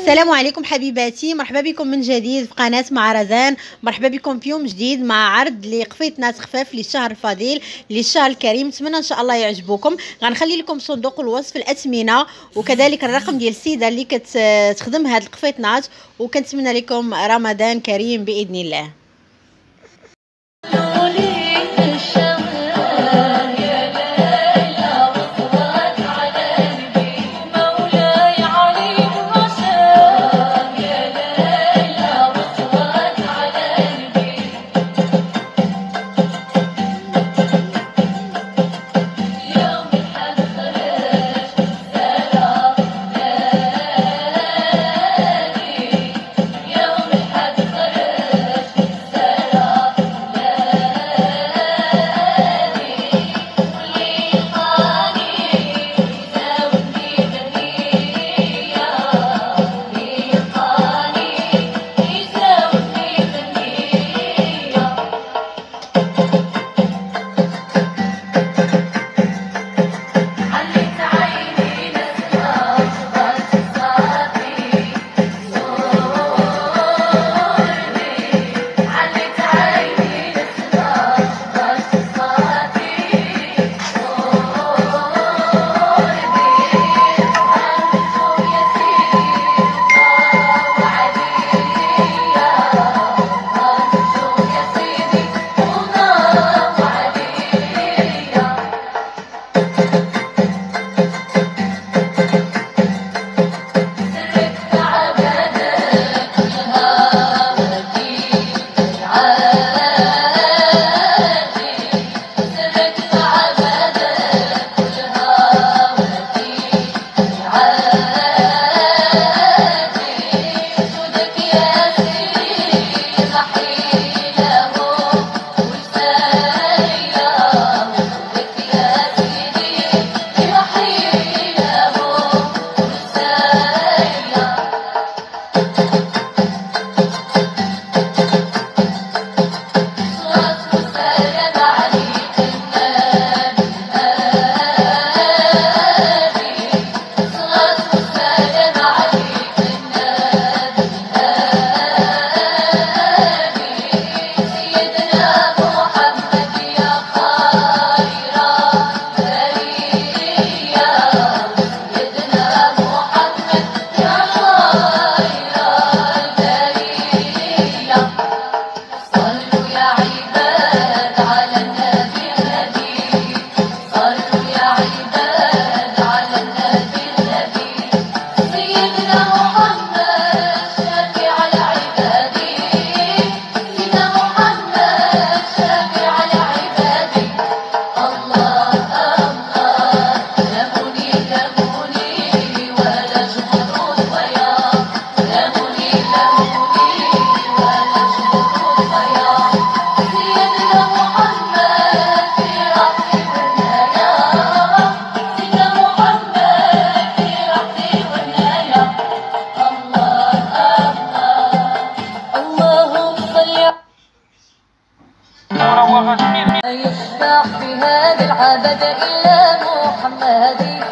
السلام عليكم حبيباتي. مرحبا بكم من جديد في قناة مع رزان. مرحبا بكم في يوم جديد مع عرض لقفيتنات خفاف للشهر الفضيل للشهر الكريم. نتمنى إن شاء الله يعجبكم غنخلي لكم صندوق الوصف الأثمنة وكذلك الرقم ديال السيدة اللي كتخدم هاد القفيتنات وكنتمنى لكم رمضان كريم بإذن الله. يشفع في هذه العبد إلا محمد.